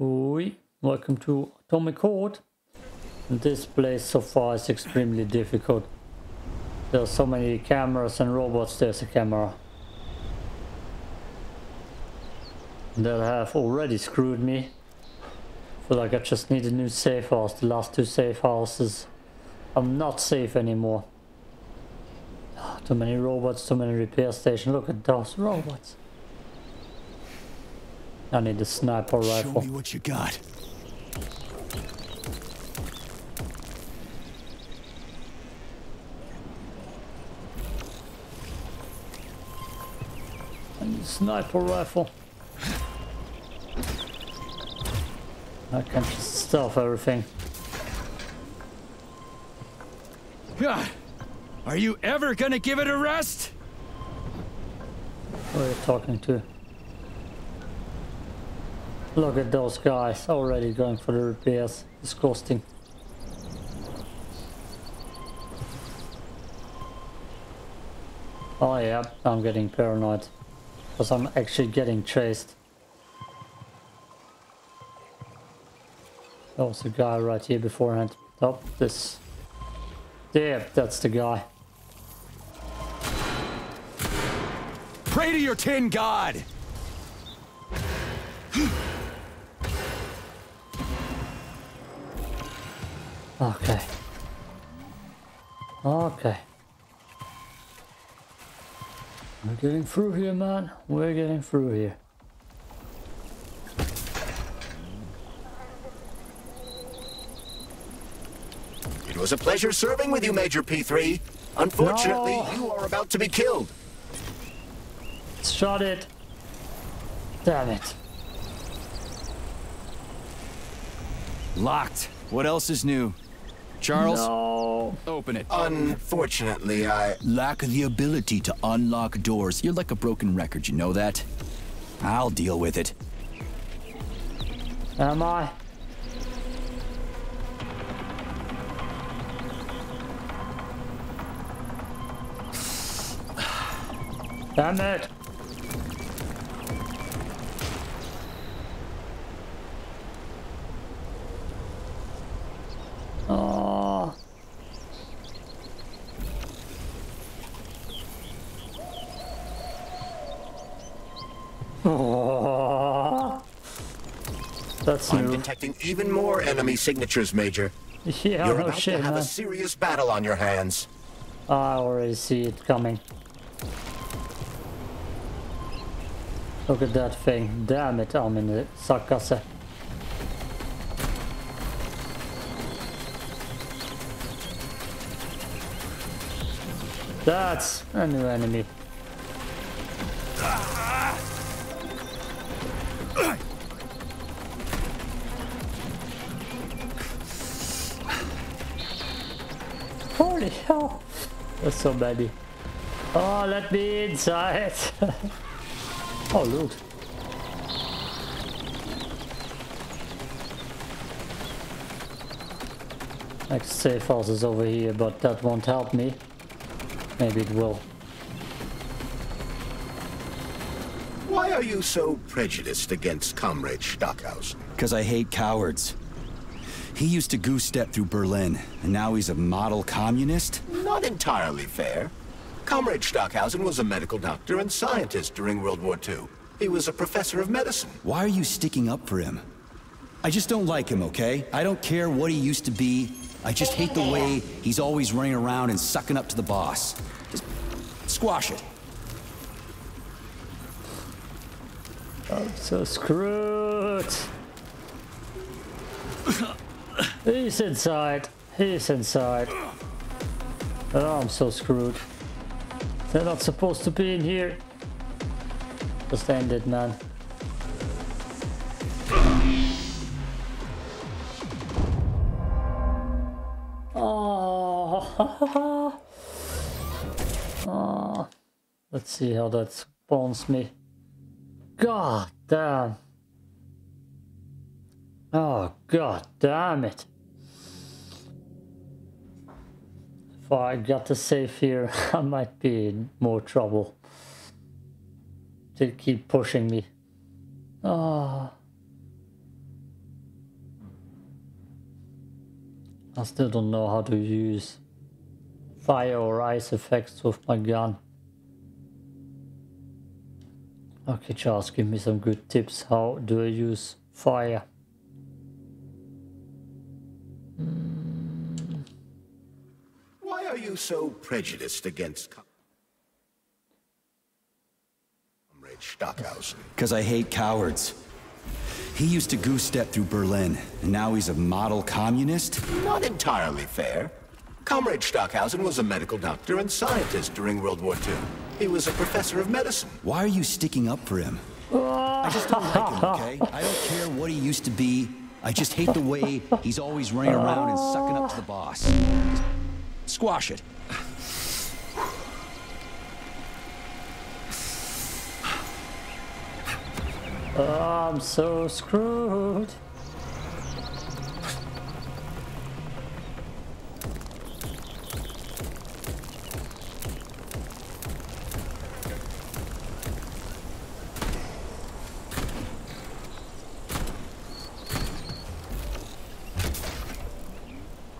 Oi, welcome to Atomic Heart. This place so far is extremely difficult. There are so many cameras and robots, there's a camera. That have already screwed me. Feel like I just need a new safe house. The last two safe houses are not safe anymore. Ah, too many robots, too many repair stations. Look at those robots. I need a sniper rifle. Show me what you got. I need a sniper rifle. I can just stealth everything. God, are you ever gonna give it a rest? Who are you talking to? Look at those guys already going for the repairs. Disgusting. Oh yeah, I'm getting paranoid. Because I'm actually getting chased. There was a guy right here beforehand. Oh, this. Yeah, that's the guy. Pray to your tin god! Okay. Okay. We're getting through here, man. We're getting through here. It was a pleasure serving with you, Major P3. Unfortunately, No. you are about to be killed. Shot it. Damn it. Locked. What else is new? Charles, No. open it. Unfortunately, I... Lack the ability to unlock doors. You're like a broken record, you know that? I'll deal with it. Am I? Damn it. Detecting even more enemy signatures, Major. Yeah, You're no about shit, to have man. a serious battle on your hands. I already see it coming. Look at that thing. Damn it, I'm in the sackgasse. That's a new enemy. So many. Oh, let me inside! oh, loot. Next safe house is over here, but that won't help me. Maybe it will. Why are you so prejudiced against Comrade Stockhausen? Because I hate cowards. He used to goose step through Berlin, and now he's a model communist? Not entirely fair. Comrade Stockhausen was a medical doctor and scientist during World War II. He was a professor of medicine. Why are you sticking up for him? I just don't like him, okay? I don't care what he used to be. I just hate the way he's always running around and sucking up to the boss. Just squash it. I'm so screwed. He's inside. He's inside. Oh, I'm so screwed. They're not supposed to be in here. Just end it, man. Oh. oh. Let's see how that spawns me. God damn. Oh, god damn it. If I got to save here, I might be in more trouble. They keep pushing me. Ah. Oh. I still don't know how to use fire or ice effects with my gun. Okay, Charles, give me some good tips. How do I use fire? Hmm so prejudiced against Comrade Stockhausen? Because I hate cowards. He used to goose step through Berlin, and now he's a model communist? Not entirely fair. Comrade Stockhausen was a medical doctor and scientist during World War II. He was a professor of medicine. Why are you sticking up for him? I just don't like him, okay? I don't care what he used to be. I just hate the way he's always running around and sucking up to the boss. Squash it. Oh, I'm so screwed.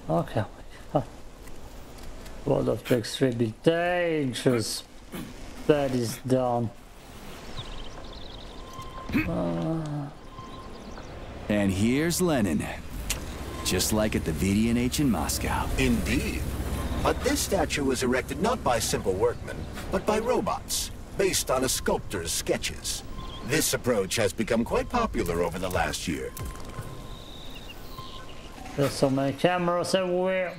Okay. World of the extremely dangerous. That is down. Ah. And here's Lenin. Just like at the VDNH in Moscow. Indeed. But this statue was erected not by simple workmen, but by robots, based on a sculptor's sketches. This approach has become quite popular over the last year. There's so many cameras everywhere.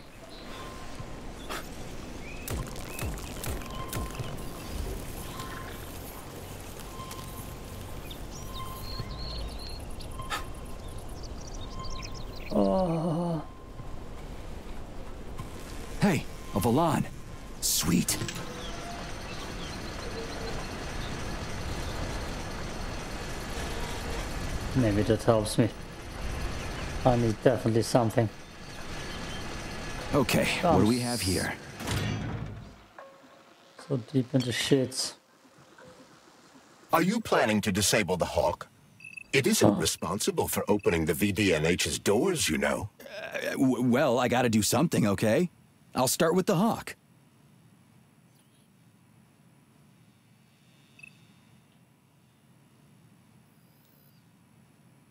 Hey, a Volan. Sweet. maybe that helps me. I need definitely something. Okay, what do we have here? So deep into shits. Are you planning to disable the Hawk? It isn't responsible for opening the VDNH's doors, you know. Uh, well, I gotta do something, okay? I'll start with the Hawk.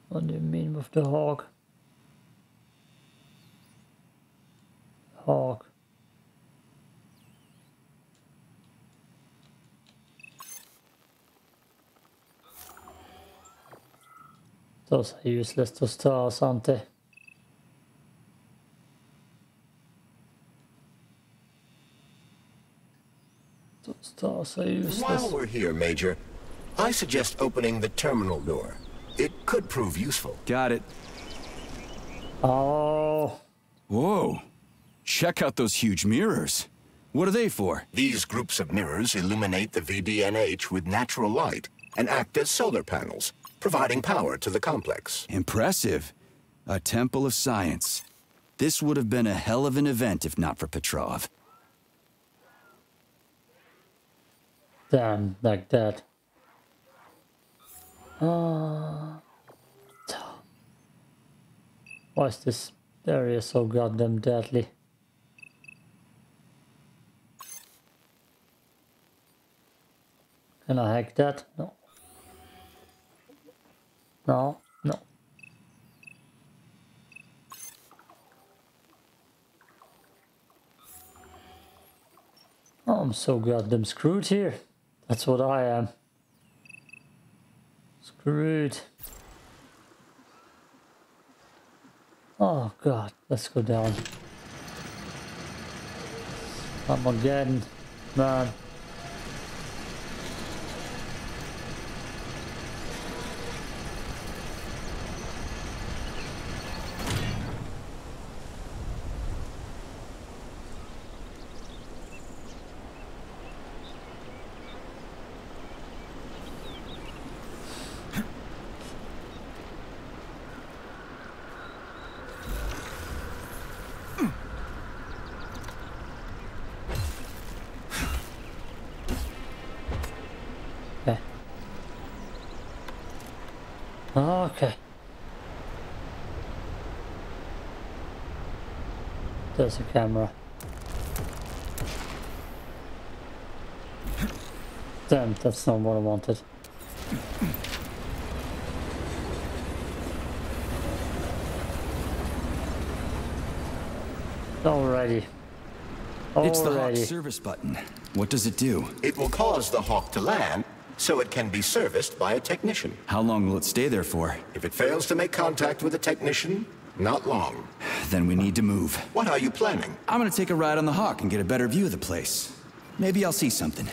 What do you mean with the hawk? Hawk. Those are useless to stars, aren't they? Those stars are While we're here, Major, I suggest opening the terminal door. It could prove useful. Got it. Oh, Whoa. Check out those huge mirrors. What are they for? These groups of mirrors illuminate the VDNH with natural light and act as solar panels, providing power to the complex. Impressive. A temple of science. This would have been a hell of an event if not for Petrov. Damn, like that. Uh, why is this area so goddamn deadly? Can I hack that? No. No, no. Oh, I'm so goddamn screwed here. That's what I am. Screwed. Oh god, let's go down. I'm again, man. Okay. There's a camera. Damn, that's not what I wanted. Alrighty. Alrighty. It's the Hawk service button. What does it do? It will cause the Hawk to land so it can be serviced by a technician. How long will it stay there for? If it fails to make contact with a technician, not long. Then we need to move. What are you planning? I'm gonna take a ride on the Hawk and get a better view of the place. Maybe I'll see something.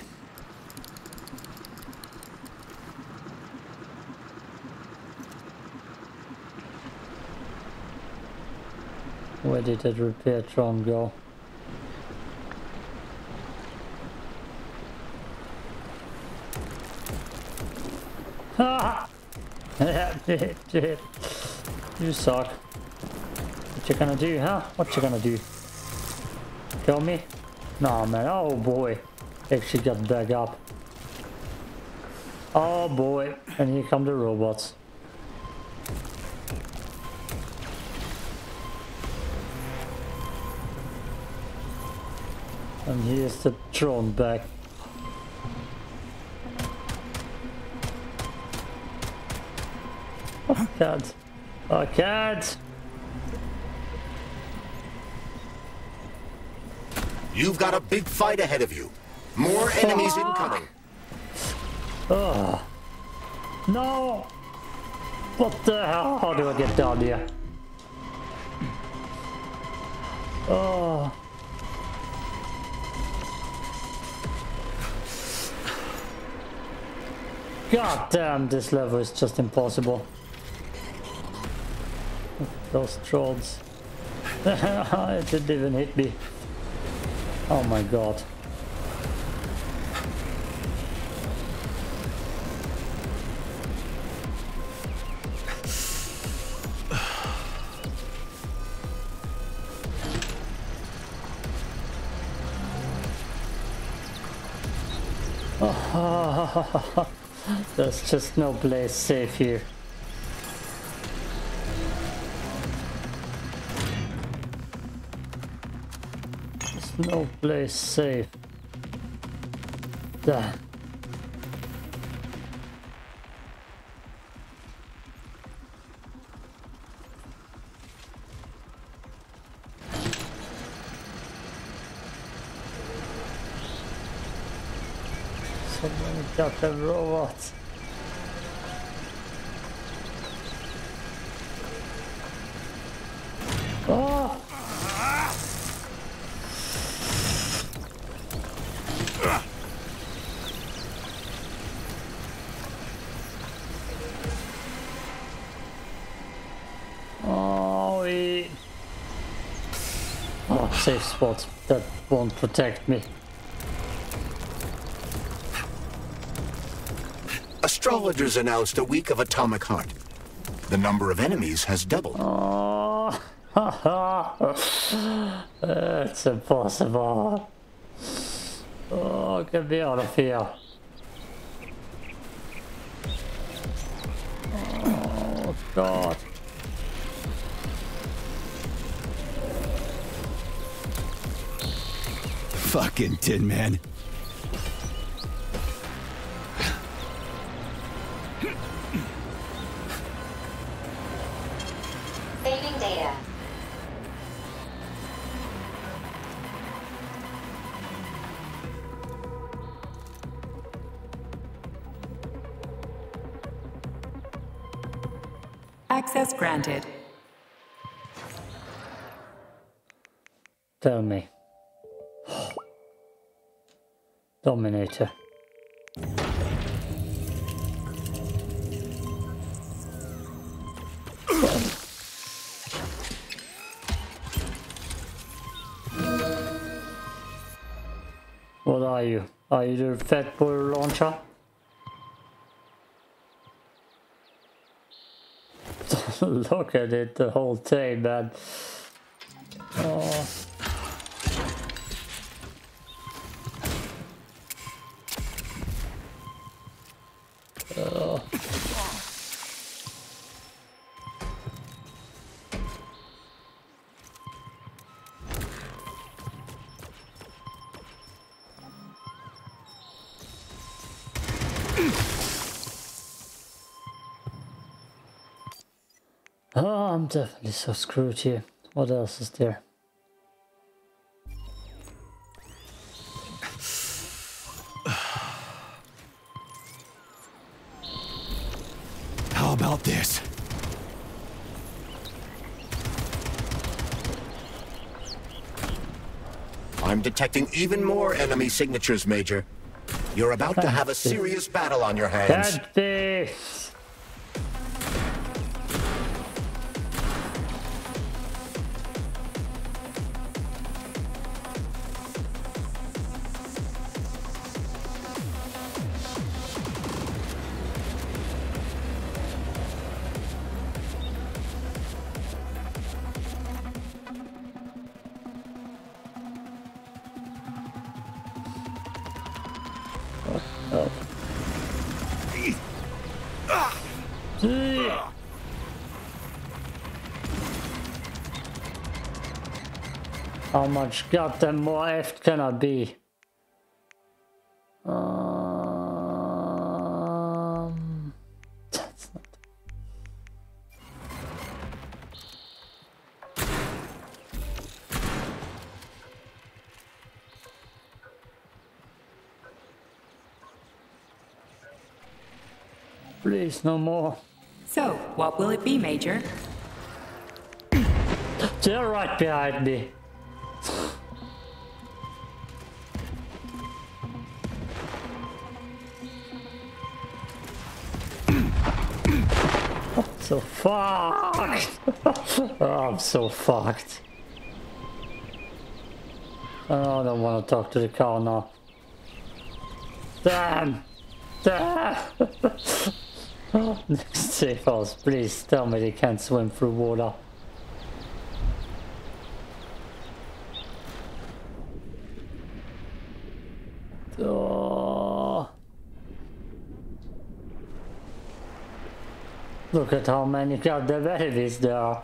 Where did that repair Tron go? Ha! you suck. What you gonna do, huh? What you gonna do? Kill me? Nah, man. Oh boy. Actually got back up. Oh boy. And here come the robots. And here's the drone back. Oh, can't. I oh, can't. You've got a big fight ahead of you. More enemies ah. incoming. Oh. No! What the hell? How do I get down here? Oh. God damn, this level is just impossible. Those trolls. it didn't even hit me. Oh my god. There's just no place safe here. No place safe. There. Someone got the robot. Safe spot. That won't protect me. Astrologers announced a week of atomic heart. The number of enemies has doubled. Oh, it's impossible. Oh, get me out of here. Oh, God. Fucking Tin Man. Saving data. Access granted. Tell me. Dominator. What are you? Are you the fat boy launcher? Look at it the whole day, man. Oh. Definitely so screwed here. What else is there? How about this? I'm detecting even more enemy signatures, Major. You're about to have a serious battle on your hands. Get Gee. How much goddamn more effed can I be? No more. So, what will it be, Major? They're right behind me. so fucked. oh, I'm so fucked. Oh, I don't want to talk to the car now. Damn! Damn! Oh, next safe house, please tell me they can't swim through water. Oh. Look at how many goddamn there are.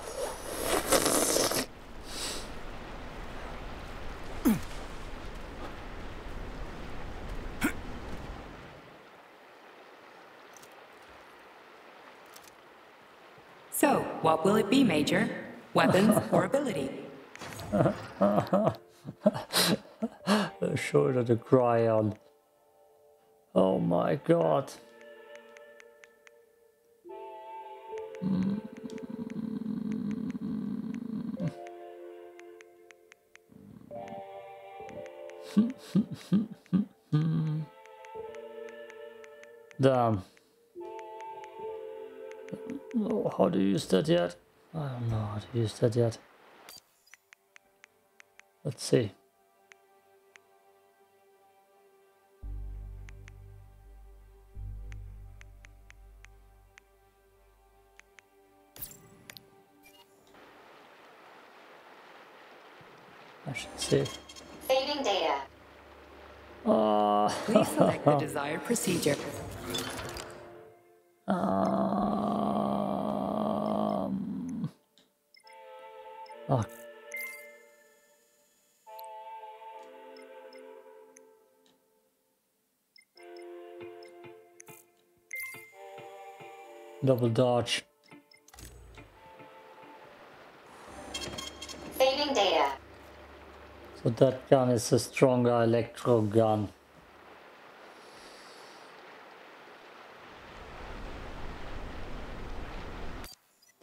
So, what will it be, Major? Weapons or ability? The shoulder to cry on. Oh my god. Damn. How do you use that yet? I don't know how to use that yet. Let's see. I should see. Saving data. Oh, Please select the desired procedure. Double dodge. Saving data. So that gun is a stronger electro gun.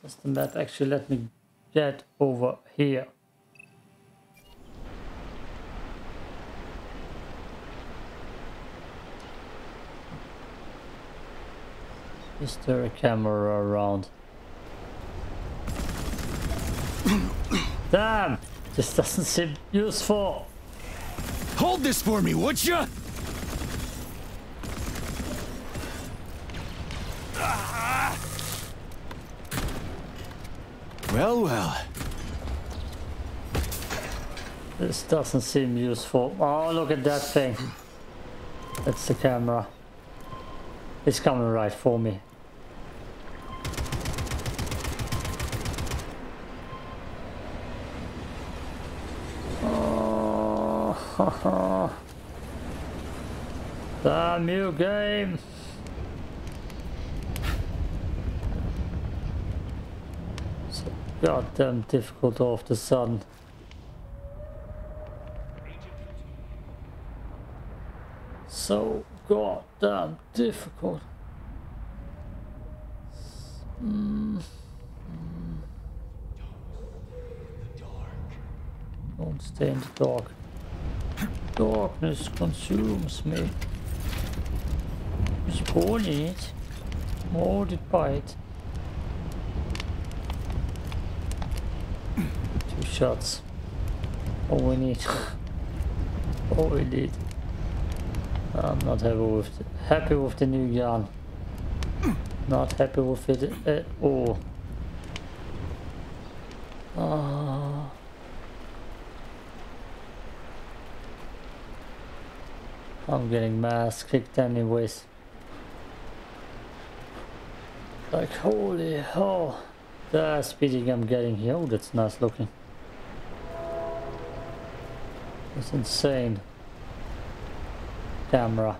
Does the map actually let me get over here? Is there a camera around? Damn! This doesn't seem useful. Hold this for me, would ya? Well, well. This doesn't seem useful. Oh, look at that thing. That's the camera. It's coming right for me. Oh, new game. goddamn difficult all of the sudden. So goddamn difficult. Mm. Don't stay in the dark. Darkness consumes me. Born in it, molded by it. Two shots. All we need. All we need. I'm not happy with the, happy with the new gun. Not happy with it at all. Ah. I'm getting mass kicked anyways. Like holy hell. The speeding I'm getting here. Oh, that's nice looking. It's insane. Camera.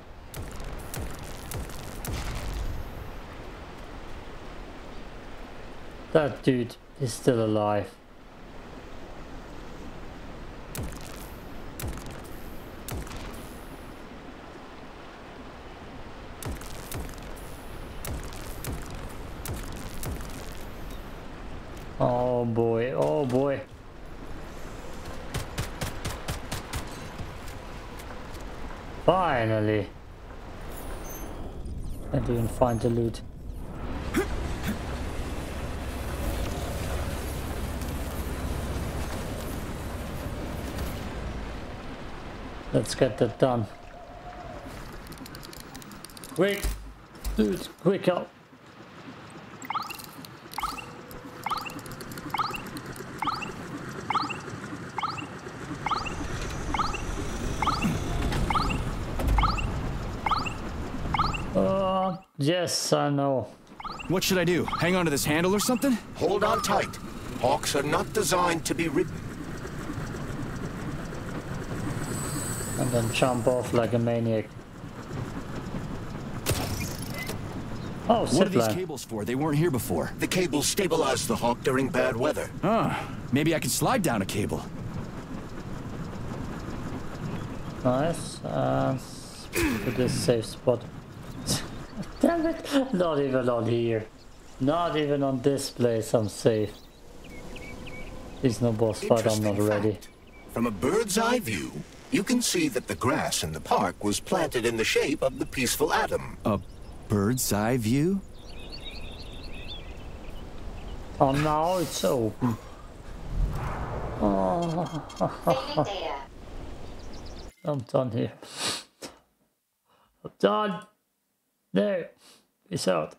That dude is still alive. Oh boy, oh boy. Finally. I find the loot. Let's get that done. Quick! Dude, quick up! Uh, yes, I know. What should I do? Hang on to this handle or something? Hold on tight. Hawks are not designed to be ridden. And then jump off like a maniac. Oh, What are these zipline. cables for? They weren't here before. The cables stabilize the Hawk during bad weather. Ah, maybe I can slide down a cable. Nice. Uh, to this safe spot. Damn it! Not even on here. Not even on this place I'm safe. There's no boss fight, I'm not Interesting ready. fact. From a bird's eye view, you can see that the grass in the park was planted in the shape of the peaceful atom. A bird's eye view? Oh, now it's open. Saving data. I'm done here. I'm done. There. Peace out.